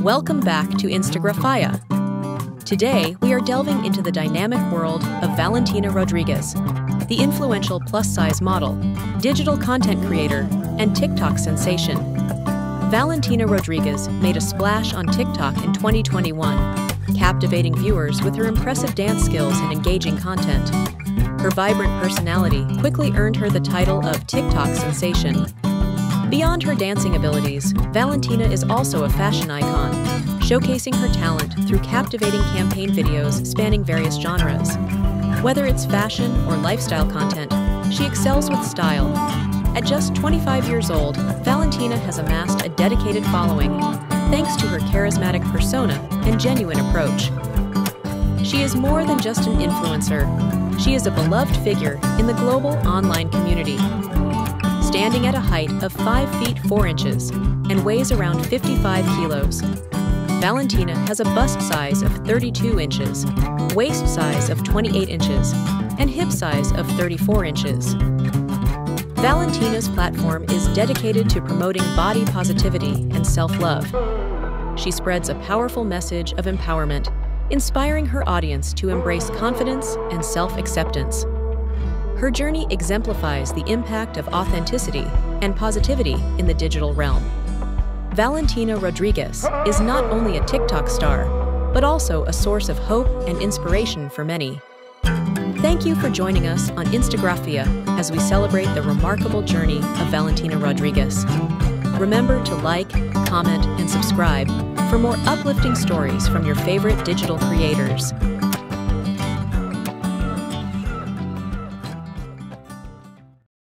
Welcome back to Instagrafia. Today, we are delving into the dynamic world of Valentina Rodriguez, the influential plus size model, digital content creator, and TikTok sensation. Valentina Rodriguez made a splash on TikTok in 2021, captivating viewers with her impressive dance skills and engaging content. Her vibrant personality quickly earned her the title of TikTok sensation. Beyond her dancing abilities, Valentina is also a fashion icon, showcasing her talent through captivating campaign videos spanning various genres. Whether it's fashion or lifestyle content, she excels with style. At just 25 years old, Valentina has amassed a dedicated following, thanks to her charismatic persona and genuine approach. She is more than just an influencer, she is a beloved figure in the global online community. Standing at a height of 5 feet 4 inches and weighs around 55 kilos, Valentina has a bust size of 32 inches, waist size of 28 inches, and hip size of 34 inches. Valentina's platform is dedicated to promoting body positivity and self love. She spreads a powerful message of empowerment, inspiring her audience to embrace confidence and self acceptance. Her journey exemplifies the impact of authenticity and positivity in the digital realm. Valentina Rodriguez is not only a TikTok star, but also a source of hope and inspiration for many. Thank you for joining us on Instagrafia as we celebrate the remarkable journey of Valentina Rodriguez. Remember to like, comment, and subscribe for more uplifting stories from your favorite digital creators.